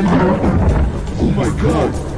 Oh my god!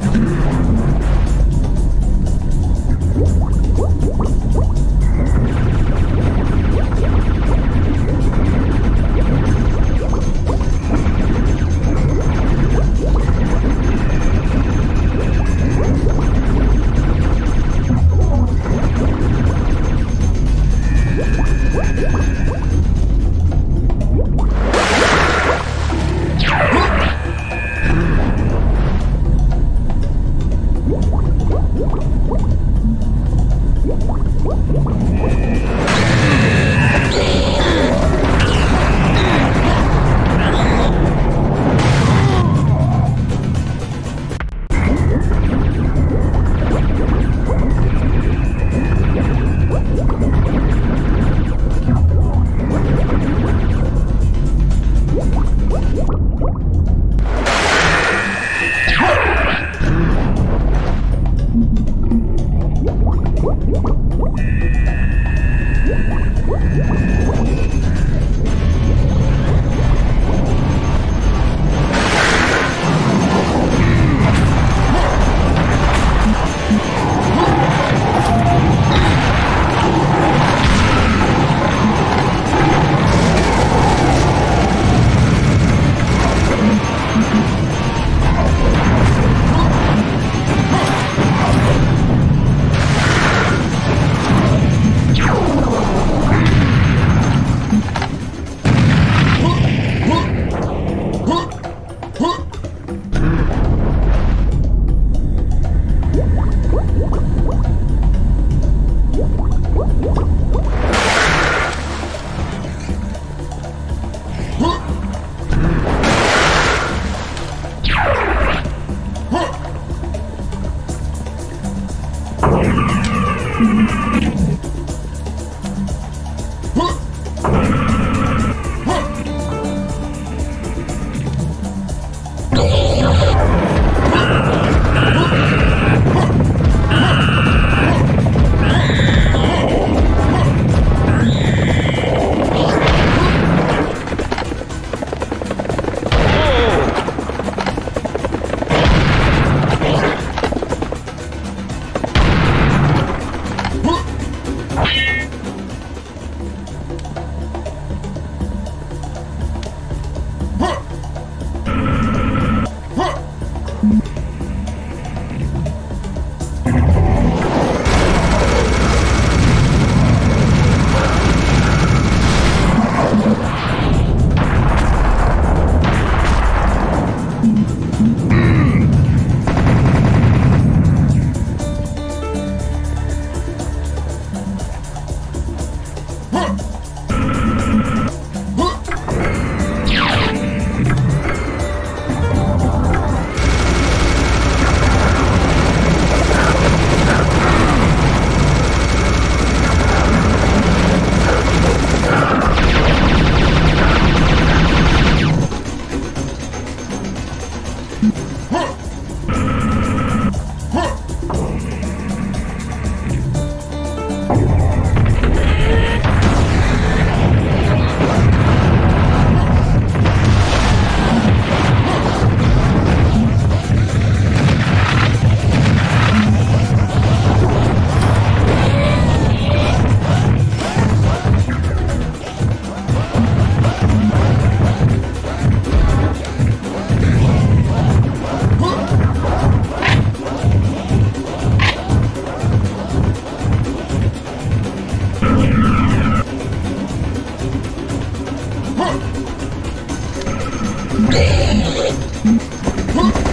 Huh?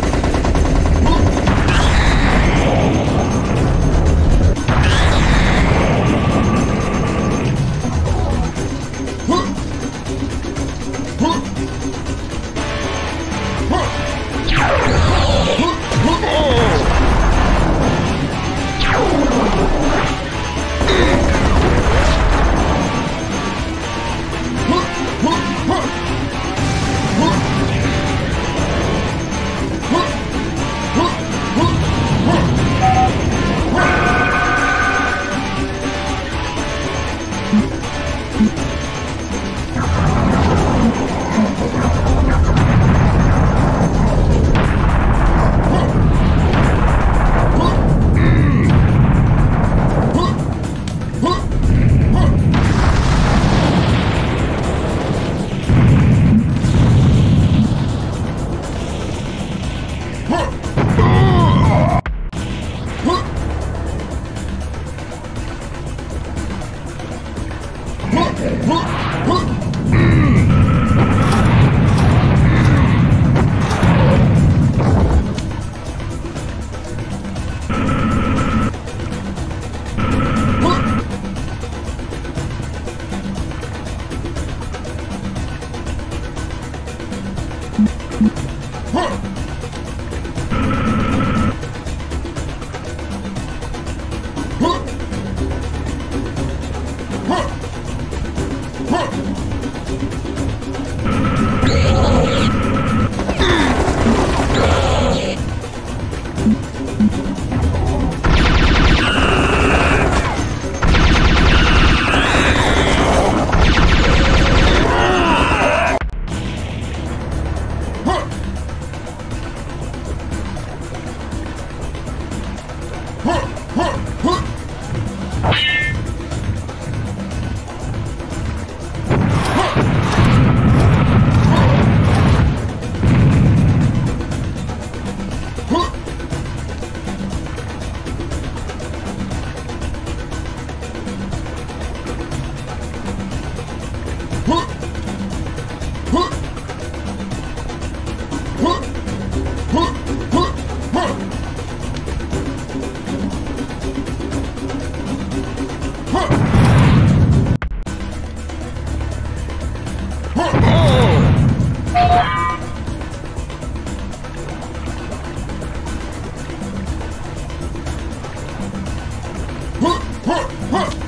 汪汪汪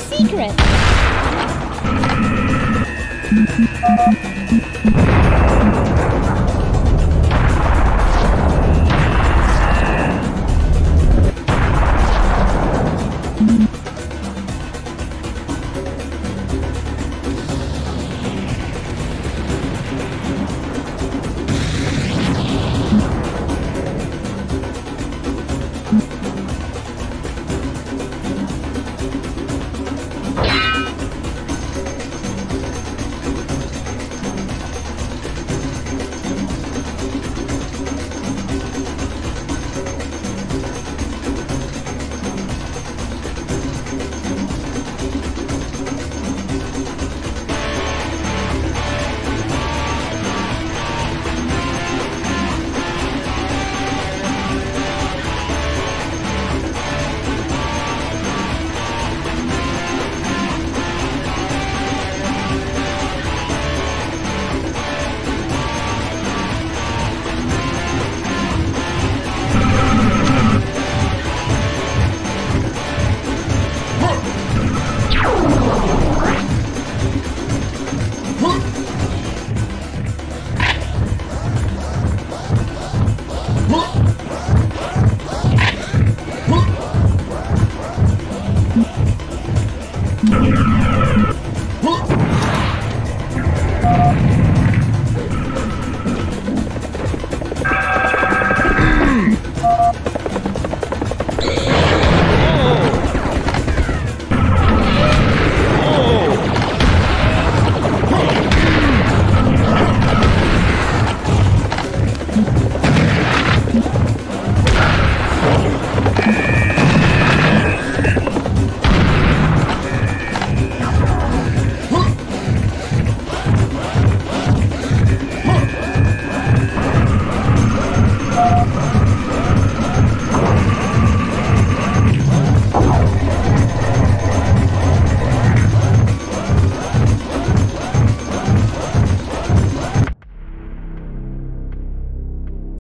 secret.